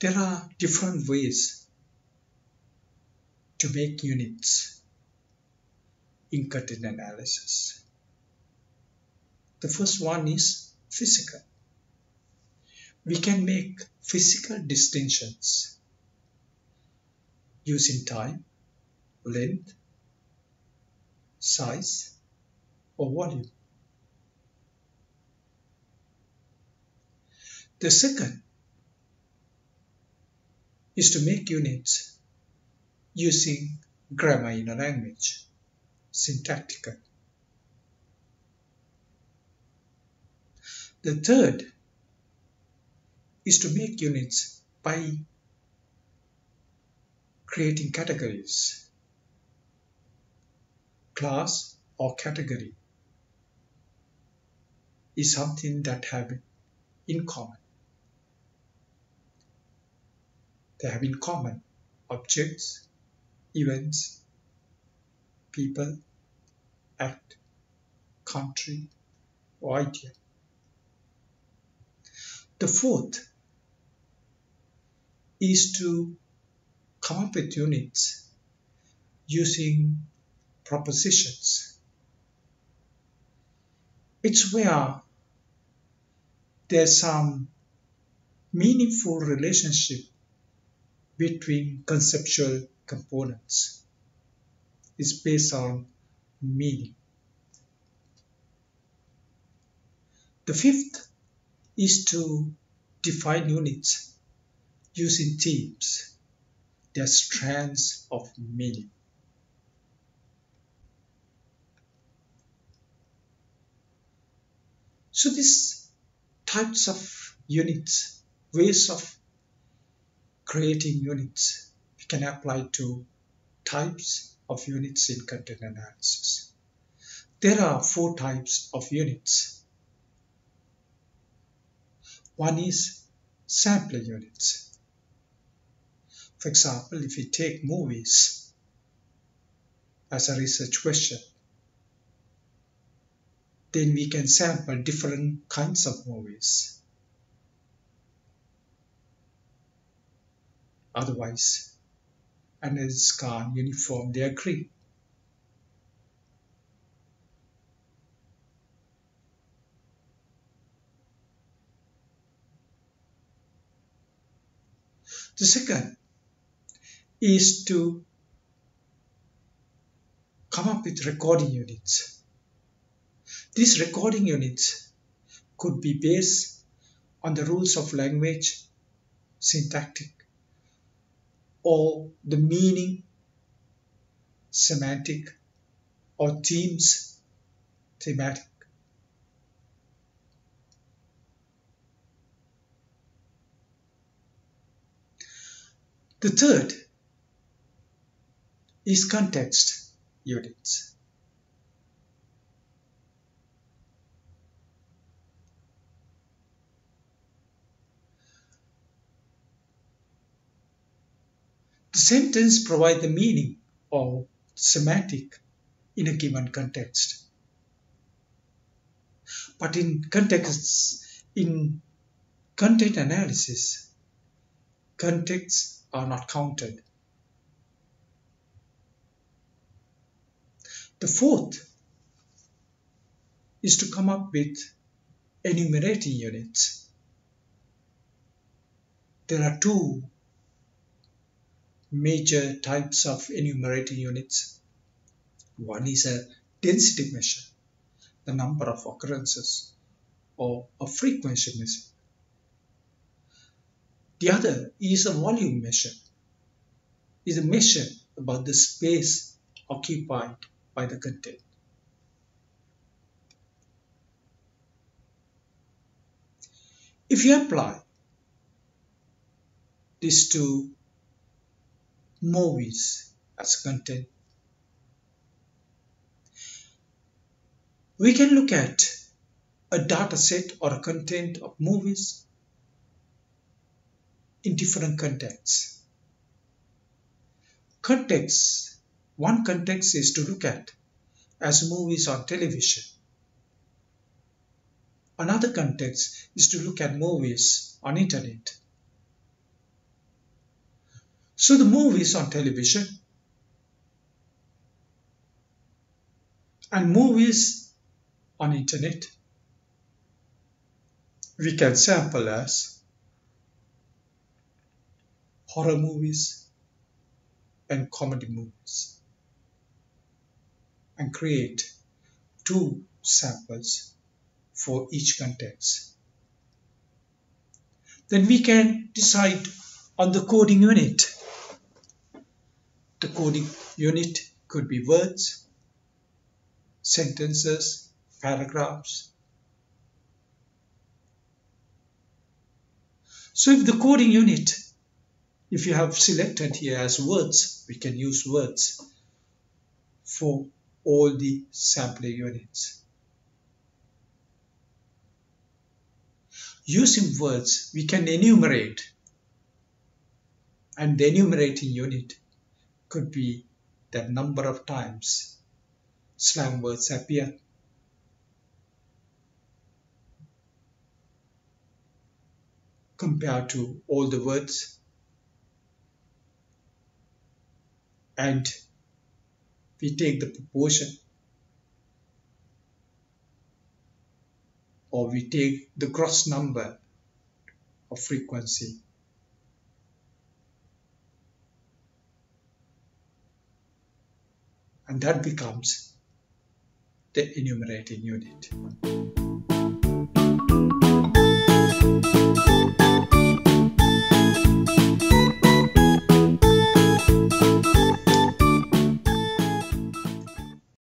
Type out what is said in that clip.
There are different ways to make units in content analysis. The first one is physical. We can make physical distinctions using time, length, size, or volume. The second is to make units using grammar in a language, syntactical. The third is to make units by creating categories, class or category is something that have in common. They have in common objects, events, people, act, country, or idea. The fourth is to come up with units using propositions. It's where there's some meaningful relationship between conceptual components. is based on meaning. The fifth is to define units using themes, their strands of meaning. So these types of units, ways of creating units, we can apply to types of units in content analysis. There are four types of units. One is sampling units. For example, if we take movies as a research question, then we can sample different kinds of movies. Otherwise, analysts can't uniformly agree. The second is to come up with recording units. These recording units could be based on the rules of language, syntactic, or the meaning, semantic, or themes, thematic. The third is context units. Sentence provide the meaning or semantic in a given context. But in contexts, in content analysis, contexts are not counted. The fourth is to come up with enumerating units. There are two major types of enumerating units. One is a density measure, the number of occurrences, or a frequency measure. The other is a volume measure, is a measure about the space occupied by the content. If you apply these two movies as content. We can look at a data set or a content of movies in different contexts. Context, one context is to look at as movies on television. Another context is to look at movies on internet. So the movies on television and movies on internet we can sample as horror movies and comedy movies and create two samples for each context. Then we can decide on the coding unit. The coding unit could be words, sentences, paragraphs. So if the coding unit, if you have selected here as words, we can use words for all the sampling units. Using words, we can enumerate and the enumerating unit could be the number of times slang words appear. compared to all the words and we take the proportion or we take the gross number of frequency and that becomes the enumerating unit.